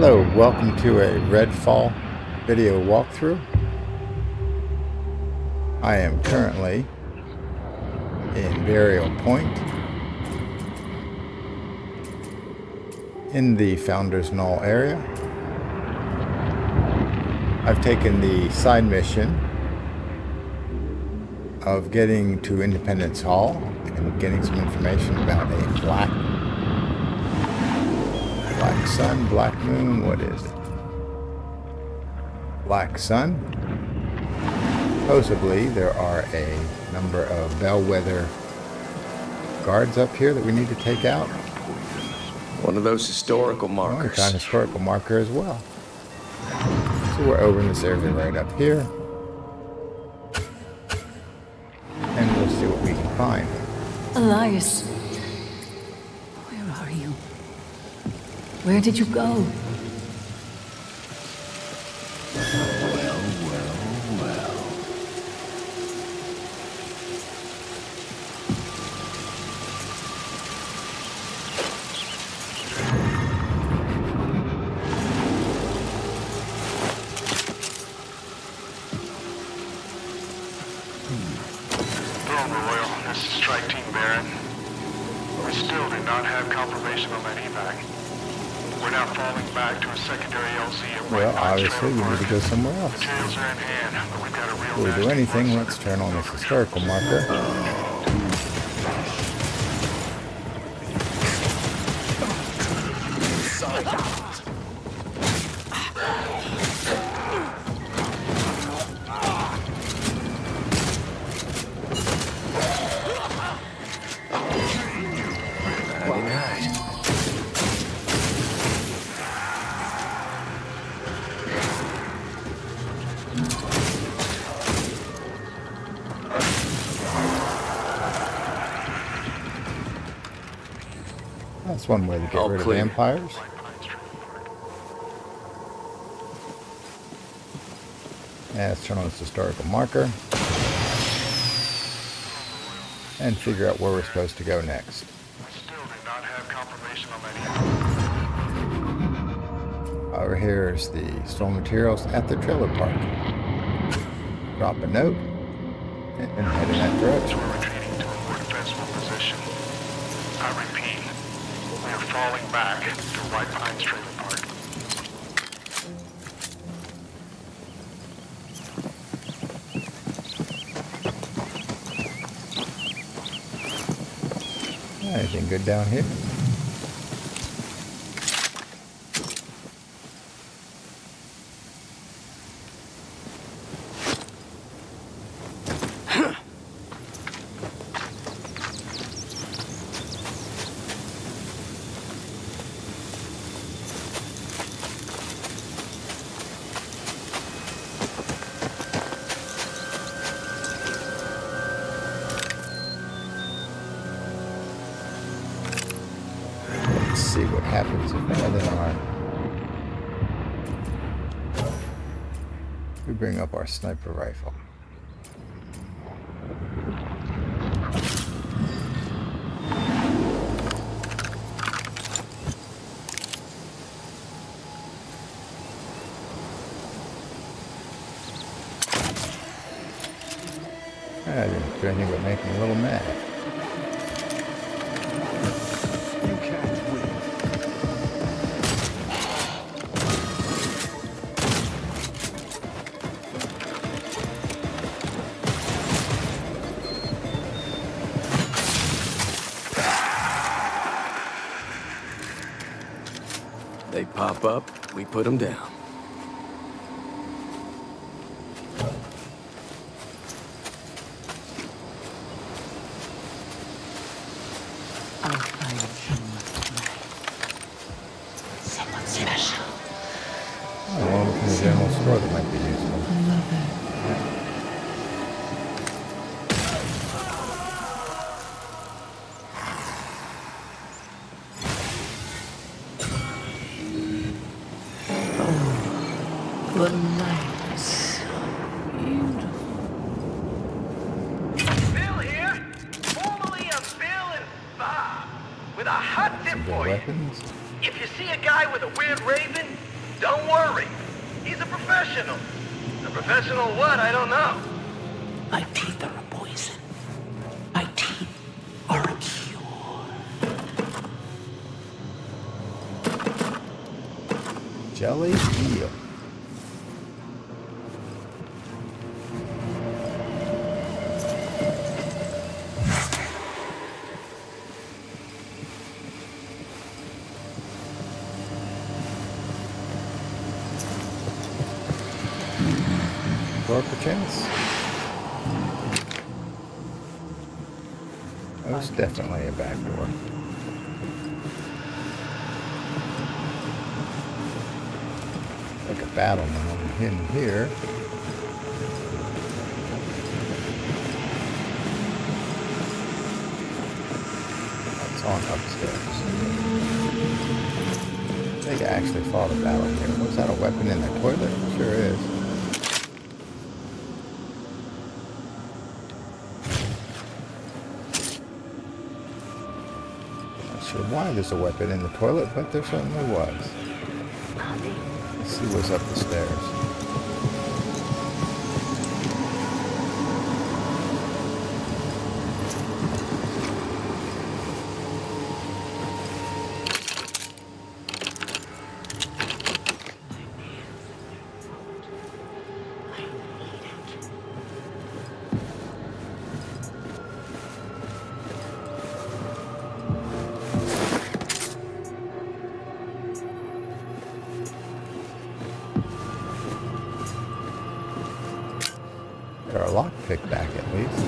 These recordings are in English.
Hello, welcome to a Redfall video walkthrough. I am currently in Burial Point in the Founders Knoll area. I've taken the side mission of getting to Independence Hall and getting some information about a black Black sun, black moon, what is it? Black sun. Supposedly there are a number of bellwether guards up here that we need to take out. One of those historical Oh, markers. it's an historical marker as well. So we're over in this area right up here. And we'll see what we can find. Elias, where are you? Where did you go? Well, White Pines obviously we need to go somewhere else. Materials are in hand, but we've got a real Before we do anything, let's turn on this historical marker. That's one way to get All rid clear. of vampires. White Pines Trailer Park. Yeah, let's turn on this historical marker. And figure out where we're supposed to go next. We still do not have confirmation on that evac. Over here is the stolen materials at the trailer park. Drop a note and and head in that direction. We're retreating to a more defensible position. I repeat, are falling back to White Pines Trailer Park. Anything good down here? We bring up our sniper rifle. I didn't do anything but make me a little mad. They pop up, we put them down. Good night. So beautiful. Bill here, formerly of Bill and Bob, with a hot tip for good you. weapons. If you see a guy with a weird raven? Don't worry. He's a professional. A professional what? I don't know. My teeth are a poison. My teeth are a cure. Jelly eel. Like a battle now hidden here. That's on upstairs. They actually fought a battle here. Was that a weapon in the toilet? Sure is. Not sure why there's a weapon in the toilet, but there certainly was. See what's up the stairs. Got our lockpick back at least.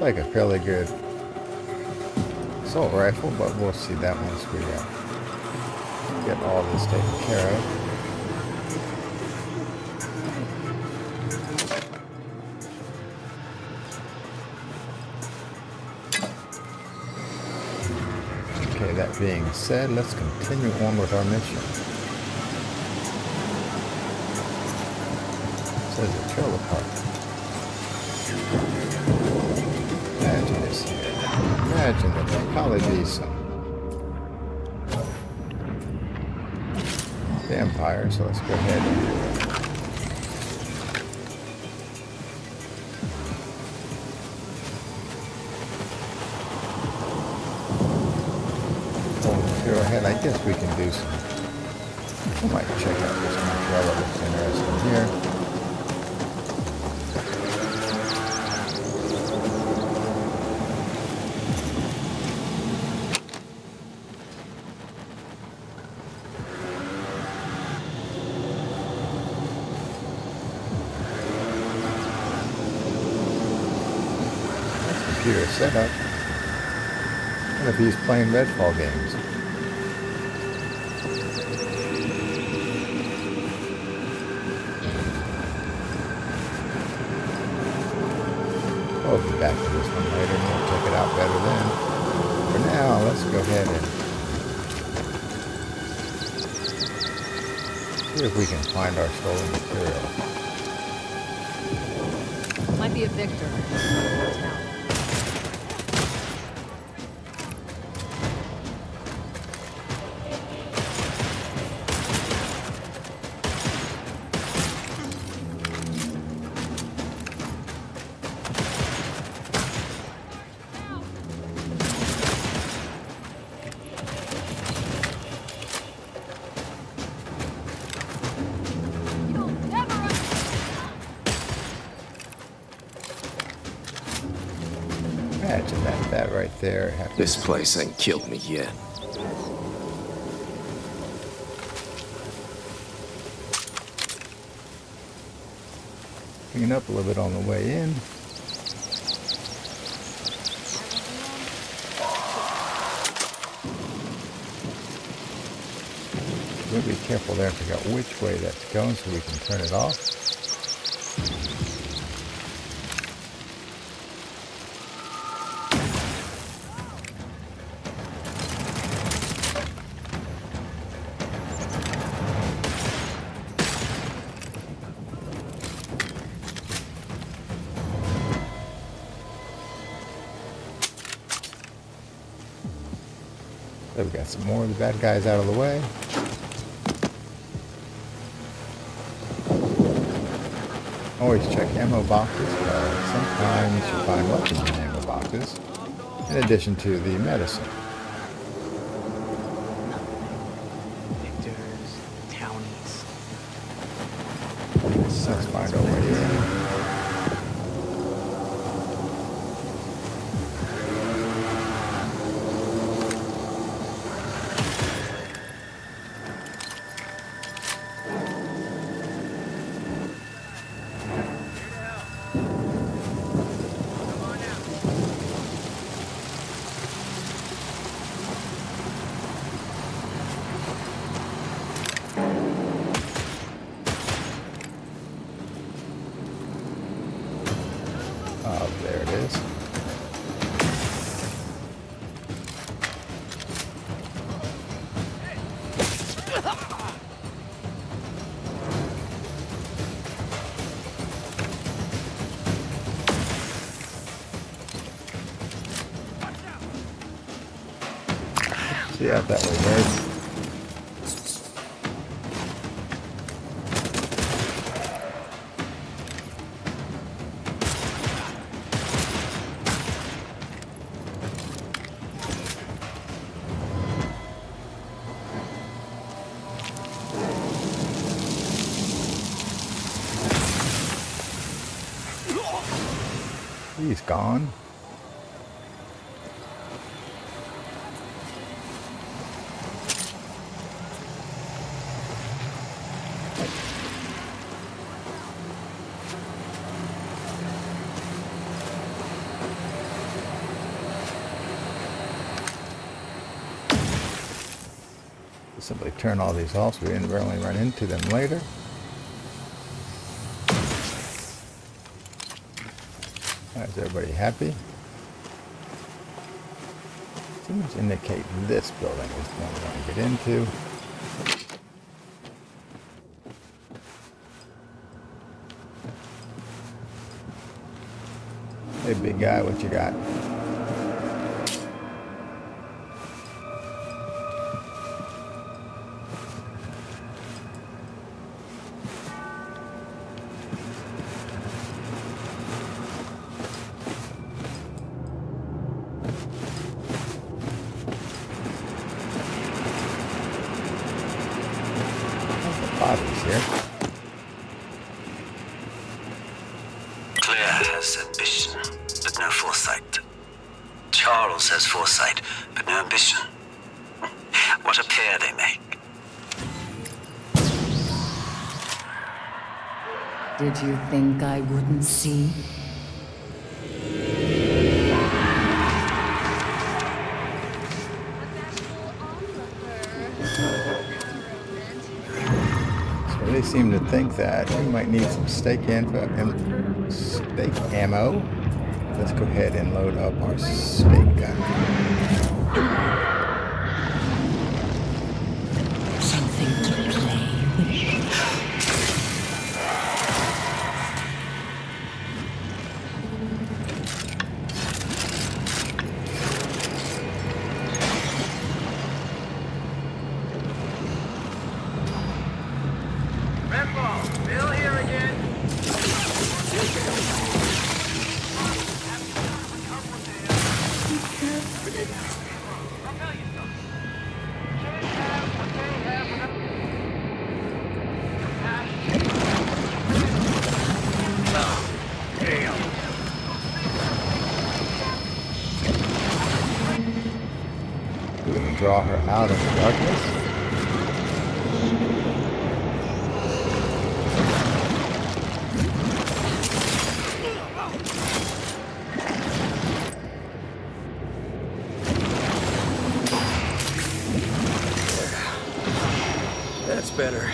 Like a fairly good assault rifle, but we'll see that once we uh, get all this taken care of. That being said, let's continue on with our mission. It says a trailer park. Imagine this here. Imagine that there'll probably be some vampires, so let's go ahead and material ahead. I guess we can do some. We might check out this that looks interesting here. Computer setup. What if he's playing Redfall games? I'll be back to this one later and we'll check it out better then. For now, let's go ahead and see if we can find our stolen material. Might be a victor. There. This place ain't killed me yet. Clean up a little bit on the way in. We'll be careful there figure out which way that's going so we can turn it off. So we got some more of the bad guys out of the way. Always check ammo boxes, because sometimes you find weapons in ammo boxes, in addition to the medicine. Victors, townies. Let's find our way in. Oh, there it is. Out that way, guys. He's gone. Simply turn all these off so we inadvertently run into them later. Is everybody happy? Seems to indicate this building is the one we want to get into. Hey, big guy, what you got? Charles has foresight, but no ambition. What a pair they make. Did you think I wouldn't see? So they seem to think that we might need some stake info, am, stake ammo. Let's go ahead and load up our draw her out of the darkness. Better.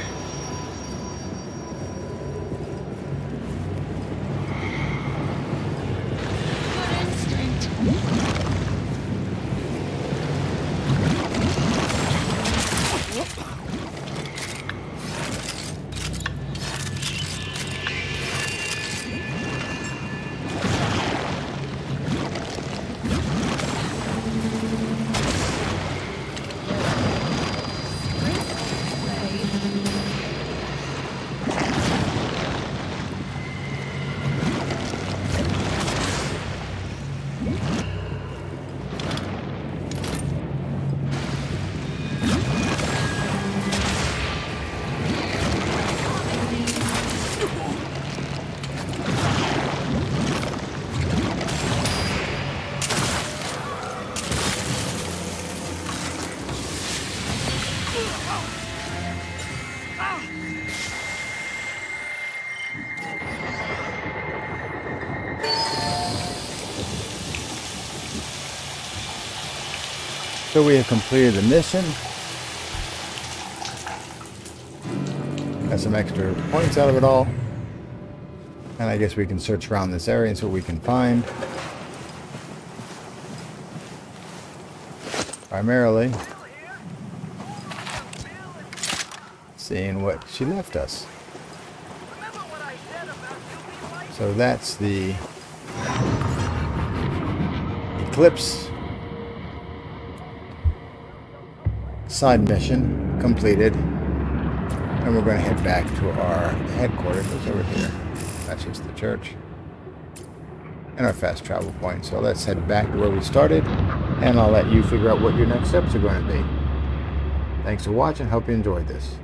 So we have completed the mission. Got some extra points out of it all. And I guess we can search around this area and see what we can find. Primarily, seeing what she left us. So that's the Eclipse side mission completed. And we're going to head back to our headquarters, which is over here. That's just the church. And our fast travel point. So let's head back to where we started. And I'll let you figure out what your next steps are going to be. Thanks for watching. Hope you enjoyed this.